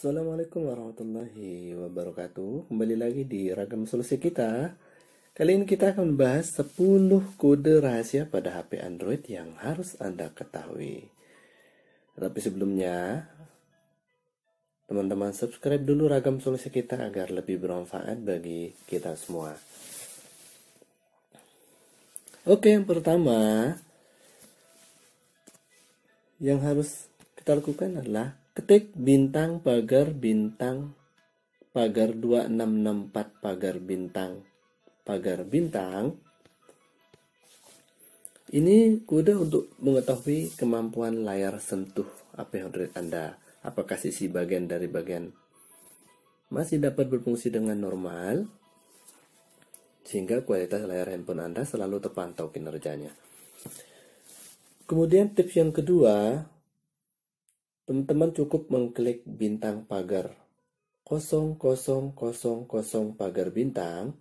Assalamualaikum warahmatullahi wabarakatuh. Kembali lagi di Ragam Solusi kita. Kali ini kita akan membahas 10 kode rahasia pada HP Android yang harus Anda ketahui. Tapi sebelumnya Teman-teman subscribe dulu Ragam Solusi kita agar lebih bermanfaat bagi kita semua. Oke yang pertama Yang harus kita lakukan adalah ketik bintang pagar bintang pagar 2664 pagar bintang pagar bintang. Ini kode untuk mengetahui kemampuan layar sentuh. HP Android Anda? Apakah sisi bagian dari bagian masih dapat berfungsi dengan normal? Sehingga kualitas layar handphone Anda selalu terpantau kinerjanya. Kemudian tips yang kedua Teman-teman cukup mengklik bintang pagar 0000 pagar bintang.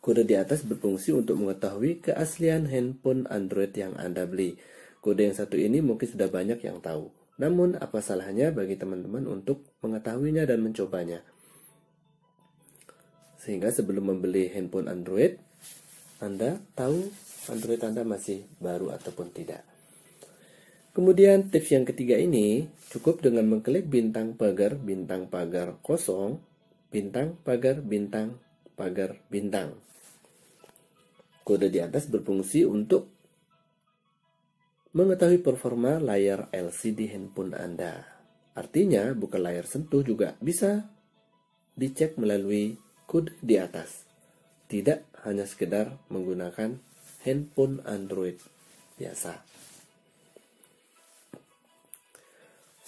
Kode di atas berfungsi untuk mengetahui keaslian handphone Android yang Anda beli. Kode yang satu ini mungkin sudah banyak yang tahu. Namun, apa salahnya bagi teman-teman untuk mengetahuinya dan mencobanya? Sehingga sebelum membeli handphone Android, Anda tahu Android Anda masih baru ataupun tidak. Kemudian tips yang ketiga ini cukup dengan mengklik bintang pagar bintang pagar kosong bintang pagar bintang pagar bintang. Kode di atas berfungsi untuk mengetahui performa layar LCD handphone Anda. Artinya bukan layar sentuh juga bisa dicek melalui kode di atas. Tidak hanya sekedar menggunakan handphone Android biasa.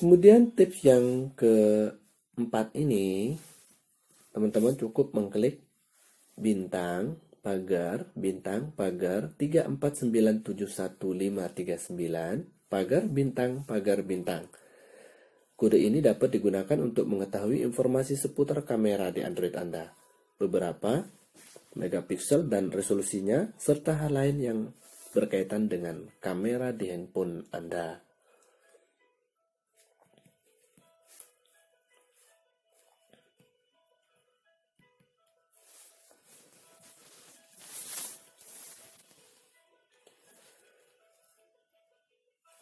Kemudian tips yang keempat ini, teman-teman cukup mengklik bintang, pagar, bintang, pagar 349715539, pagar, bintang, pagar, bintang. Kode ini dapat digunakan untuk mengetahui informasi seputar kamera di Android Anda. Beberapa megapiksel dan resolusinya, serta hal lain yang berkaitan dengan kamera di handphone Anda.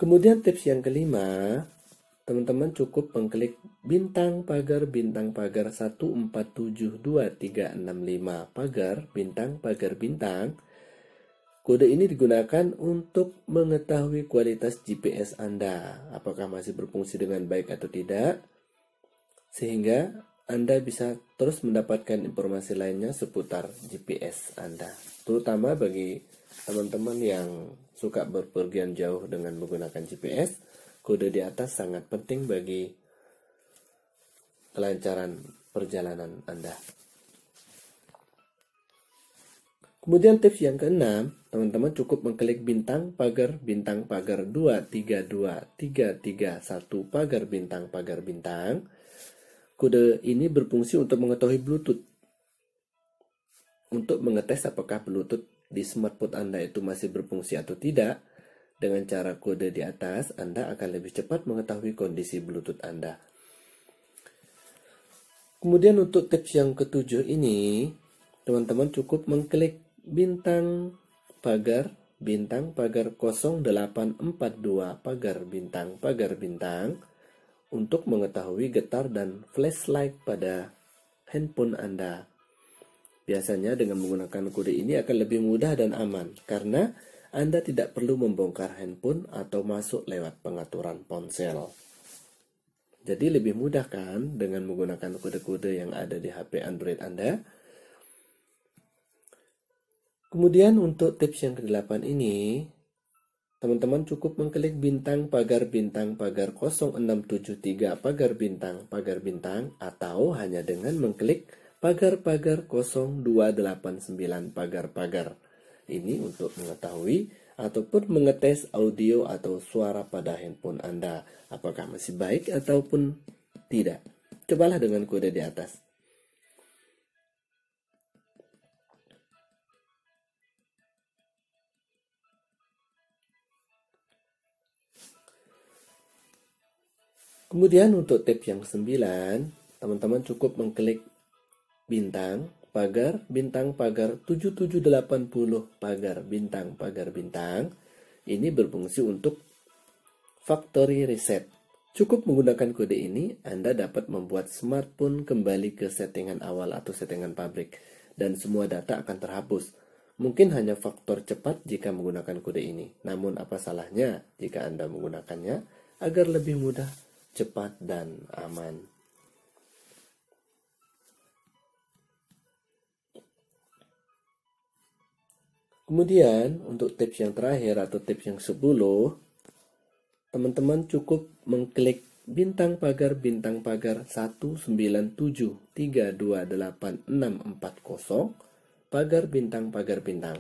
Kemudian tips yang kelima, teman-teman cukup mengklik bintang pagar bintang pagar 1472365 pagar bintang pagar bintang. Kode ini digunakan untuk mengetahui kualitas GPS Anda, apakah masih berfungsi dengan baik atau tidak, sehingga Anda bisa terus mendapatkan informasi lainnya seputar GPS Anda, terutama bagi teman-teman yang suka berpergian jauh dengan menggunakan GPS, kode di atas sangat penting bagi kelancaran perjalanan Anda. Kemudian tips yang keenam, teman-teman cukup mengklik bintang pagar bintang pagar 232331 pagar bintang pagar bintang. Kode ini berfungsi untuk mengetahui Bluetooth. Untuk mengetes apakah Bluetooth di smartphone Anda itu masih berfungsi atau tidak, dengan cara kode di atas, Anda akan lebih cepat mengetahui kondisi Bluetooth Anda. Kemudian untuk tips yang ketujuh ini, teman-teman cukup mengklik bintang pagar bintang pagar 0842 pagar bintang pagar bintang untuk mengetahui getar dan flashlight pada handphone Anda. Biasanya dengan menggunakan kode ini akan lebih mudah dan aman karena Anda tidak perlu membongkar handphone atau masuk lewat pengaturan ponsel. Jadi lebih mudah kan dengan menggunakan kode-kode yang ada di HP Android Anda. Kemudian untuk tips yang ke-8 ini, teman-teman cukup mengklik bintang pagar bintang pagar 0673 pagar bintang pagar bintang atau hanya dengan mengklik pagar-pagar 0289 pagar-pagar. Ini untuk mengetahui ataupun mengetes audio atau suara pada handphone Anda. Apakah masih baik ataupun tidak. Cobalah dengan kode di atas. Kemudian untuk tips yang 9, teman-teman cukup mengklik bintang, pagar, bintang, pagar 7780 pagar, bintang, pagar, bintang. Ini berfungsi untuk factory reset. Cukup menggunakan kode ini, Anda dapat membuat smartphone kembali ke settingan awal atau settingan pabrik, dan semua data akan terhapus. Mungkin hanya faktor cepat jika menggunakan kode ini, namun apa salahnya jika Anda menggunakannya agar lebih mudah, cepat, dan aman. Kemudian untuk tips yang terakhir atau tips yang 10, teman-teman cukup mengklik bintang pagar bintang pagar 197328640 pagar bintang pagar bintang.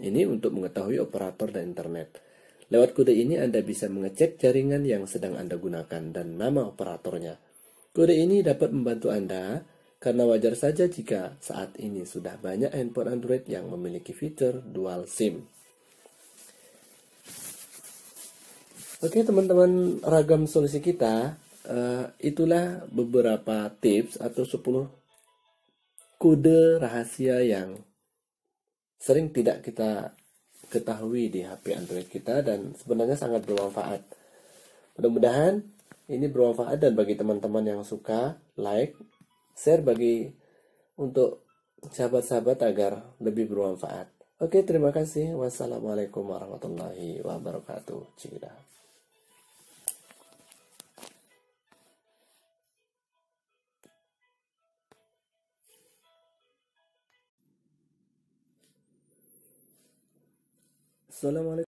Ini untuk mengetahui operator dan internet. Lewat kode ini Anda bisa mengecek jaringan yang sedang Anda gunakan dan nama operatornya. Kode ini dapat membantu Anda karena wajar saja jika saat ini sudah banyak handphone Android yang memiliki fitur dual SIM. Oke teman-teman ragam solusi kita uh, itulah beberapa tips atau 10 kode rahasia yang sering tidak kita ketahui di HP Android kita dan sebenarnya sangat bermanfaat. Mudah-mudahan ini bermanfaat dan bagi teman-teman yang suka like share bagi untuk sahabat-sahabat agar lebih bermanfaat. Oke, terima kasih. Wassalamualaikum warahmatullahi wabarakatuh. Cira. Assalamualaikum.